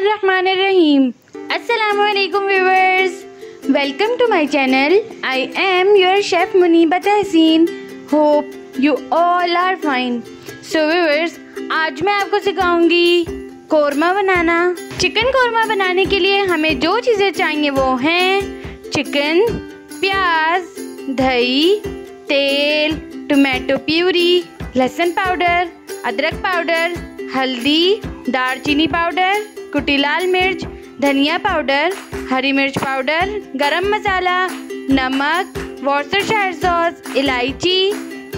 रहमान रहीम असलकम viewers welcome to my channel I am your chef Muniba Tehseen hope you all are fine so viewers आज मैं आपको सिखाऊँगी कोरमा बनाना। चिकन कोरमा बनाने के लिए हमें जो चीज़ें चाहिए, वो हैं चिकन प्याज, दही, तेल टोमेटो प्यूरी, लहसुन पाउडर, अदरक पाउडर, हल्दी दालचीनी पाउडर कुटी लाल मिर्च धनिया पाउडर हरी मिर्च पाउडर गरम मसाला नमक वॉर्सरशायर सॉस इलायची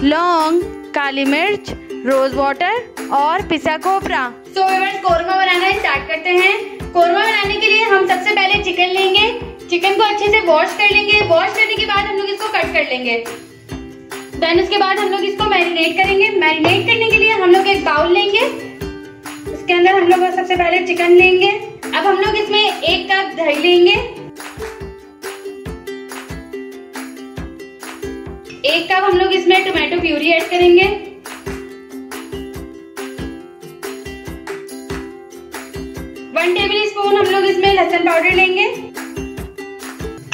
लौंग काली मिर्च रोज वाटर और पिसा कोपरा सो so, कोरमा बनाना स्टार्ट करते हैं। कोरमा बनाने के लिए हम सबसे पहले चिकन लेंगे। चिकन को अच्छे से वॉश कर लेंगे। वॉश करने के बाद हम लोग इसको कट कर लेंगे। देन उसके बाद हम लोग इसको मैरिनेट करेंगे। मैरिनेट करने के लिए हम लोग एक बाउल लेंगे। उसके अंदर हम लोग सबसे पहले चिकन लेंगे। अब हम लोग इसमें एक कप दही लेंगे। एक कप हम लोग इसमें टोमेटो प्यूरी ऐड करेंगे। वन टेबल स्पून हम लोग इसमें लहसुन पाउडर लेंगे।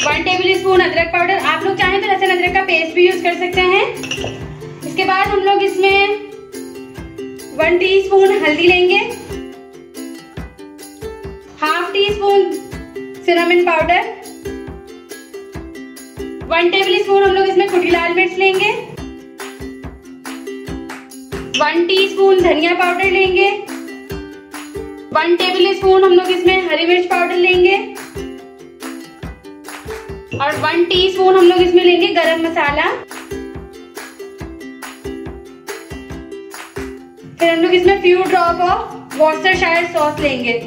वन टेबल स्पून अदरक पाउडर आप लोग चाहें तो लहसुन अदरक का पेस्ट भी यूज़ कर सकते हैं। इसके बाद हम लोग इसमें वन टीस्पून हल्दी लेंगे। Half teaspoon cinnamon powder one tablespoon हम लोग इसमें कुटी लाल मिर्च लेंगे. वन टीस्पून धनिया पाउडर लेंगे. वन टेबल स्पून हम लोग इसमें हरी मिर्च पाउडर लेंगे. और वन टीस्पून हम लोग इसमें लेंगे गरम मसाला. फिर हम लोग इसमें few drop of Worcestershire sauce लेंगे.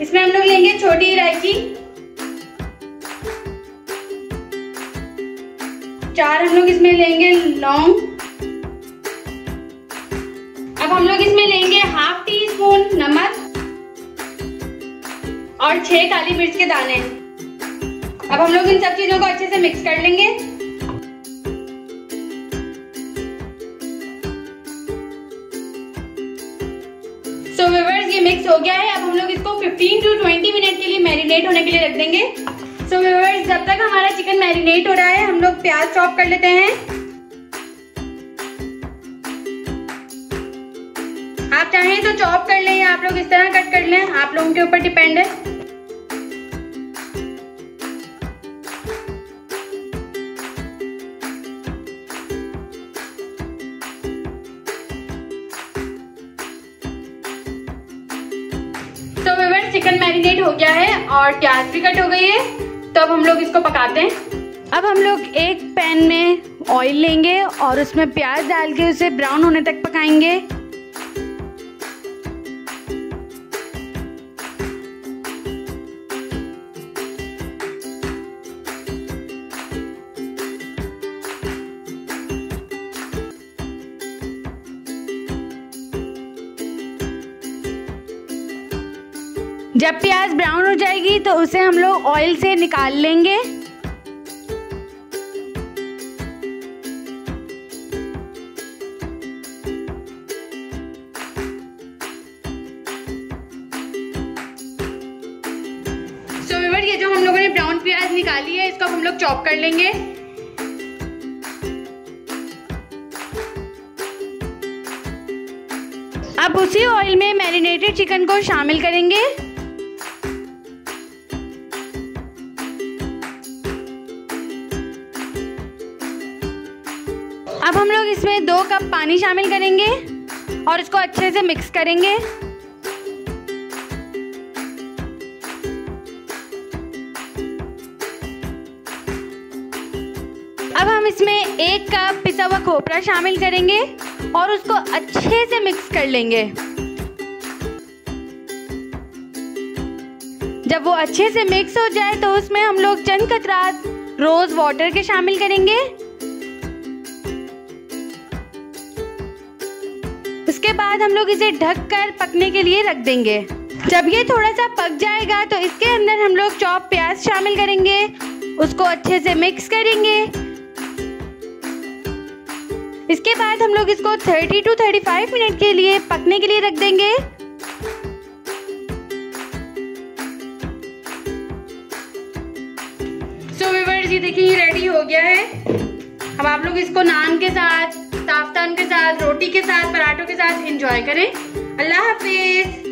इसमें हम लोग लेंगे छोटी इलायची। चार हम लोग इसमें लेंगे लौंग। अब हम लोग इसमें लेंगे हाफ़ टी स्पून नमक और छह काली मिर्च के दाने। अब हम लोग इन सब चीज़ों को अच्छे से मिक्स कर लेंगे। सो so, विवर्स ये मिक्स हो गया है। अब हम लोग इसको 15 टू 20 मिनट के लिए मैरिनेट होने के लिए रख देंगे। सो so, व्यूवर्स जब तक हमारा चिकन मैरिनेट हो रहा है हम लोग प्याज चॉप कर लेते हैं। आप चाहें तो चॉप कर लें या आप लोग इस तरह कट कर लें। आप लोगों के ऊपर डिपेंड है। विवर चिकन मैरिनेट हो गया है और प्याज भी कट हो गई है। तो अब हम लोग इसको पकाते हैं। अब हम लोग एक पैन में ऑयल लेंगे और उसमें प्याज डाल के उसे ब्राउन होने तक पकाएँगे। जब प्याज ब्राउन हो जाएगी तो उसे हम लोग ऑयल से निकाल लेंगे। So, ये जो हम लोगों ने ब्राउन प्याज निकाली है इसको हम लोग चॉप कर लेंगे। अब उसी ऑयल में मैरिनेटेड चिकन को शामिल करेंगे। अब हम लोग इसमें दो कप पानी शामिल करेंगे और इसको अच्छे से मिक्स करेंगे। अब हम इसमें एक कप पिसा हुआ खोपरा शामिल करेंगे और उसको अच्छे से मिक्स कर लेंगे। जब वो अच्छे से मिक्स हो जाए तो उसमें हम लोग चंद कतरात रोज वाटर के शामिल करेंगे। उसके बाद हम लोग इसे ढक कर पकने के लिए रख देंगे। जब ये थोड़ा सा पक जाएगा तो इसके अंदर हम लोग चॉप प्याज शामिल करेंगे। उसको अच्छे से मिक्स करेंगे। इसके बाद हम लोग इसको 30 टू 35 मिनट के लिए पकने के लिए रख देंगे। सो so, व्यूवर्स ये देखिए ये रेडी हो गया है। अब आप लोग इसको नान के साथ साफ्तान के साथ रोटी के साथ पराठों के साथ एंजॉय करें। अल्लाह हाफिज।